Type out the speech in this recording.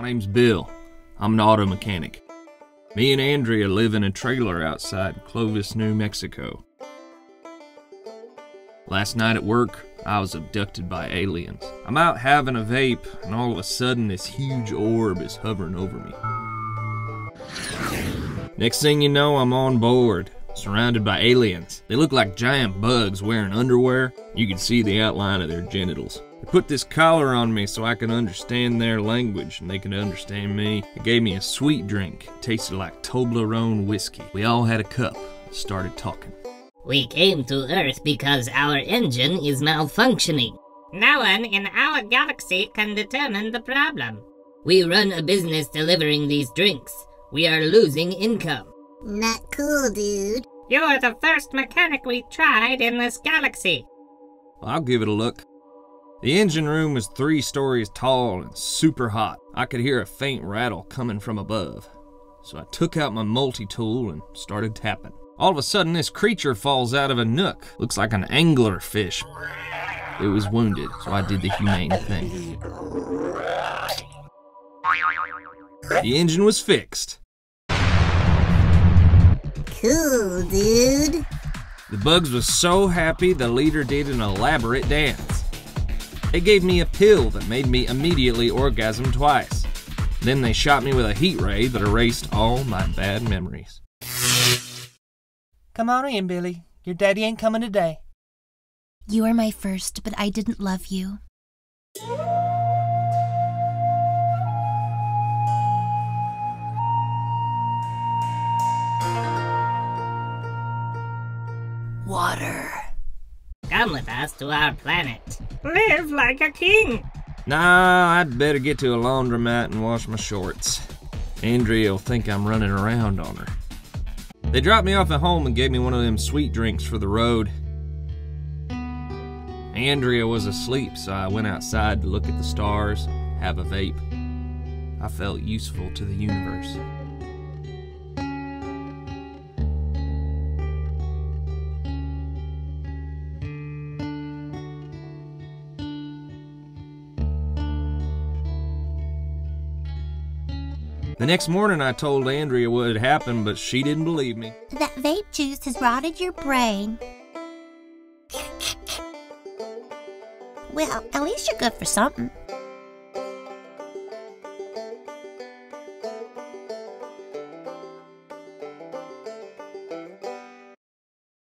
My name's Bill. I'm an auto mechanic. Me and Andrea live in a trailer outside Clovis, New Mexico. Last night at work, I was abducted by aliens. I'm out having a vape, and all of a sudden, this huge orb is hovering over me. Next thing you know, I'm on board, surrounded by aliens. They look like giant bugs wearing underwear. You can see the outline of their genitals. They put this collar on me so I can understand their language and they can understand me. They gave me a sweet drink. It tasted like Toblerone whiskey. We all had a cup and started talking. We came to Earth because our engine is malfunctioning. No one in our galaxy can determine the problem. We run a business delivering these drinks. We are losing income. Not cool, dude. You're the first mechanic we tried in this galaxy. I'll give it a look. The engine room was three stories tall and super hot. I could hear a faint rattle coming from above. So I took out my multi tool and started tapping. All of a sudden, this creature falls out of a nook. Looks like an angler fish. It was wounded, so I did the humane thing. The engine was fixed. Cool, dude. The bugs was so happy the leader did an elaborate dance. They gave me a pill that made me immediately orgasm twice. Then they shot me with a heat ray that erased all my bad memories. Come on in, Billy. Your daddy ain't coming today. You were my first, but I didn't love you. Water. Come with us to our planet. Live like a king. Nah, I'd better get to a laundromat and wash my shorts. Andrea'll think I'm running around on her. They dropped me off at home and gave me one of them sweet drinks for the road. Andrea was asleep, so I went outside to look at the stars, have a vape. I felt useful to the universe. The next morning, I told Andrea what had happened, but she didn't believe me. That vape juice has rotted your brain. Well, at least you're good for something.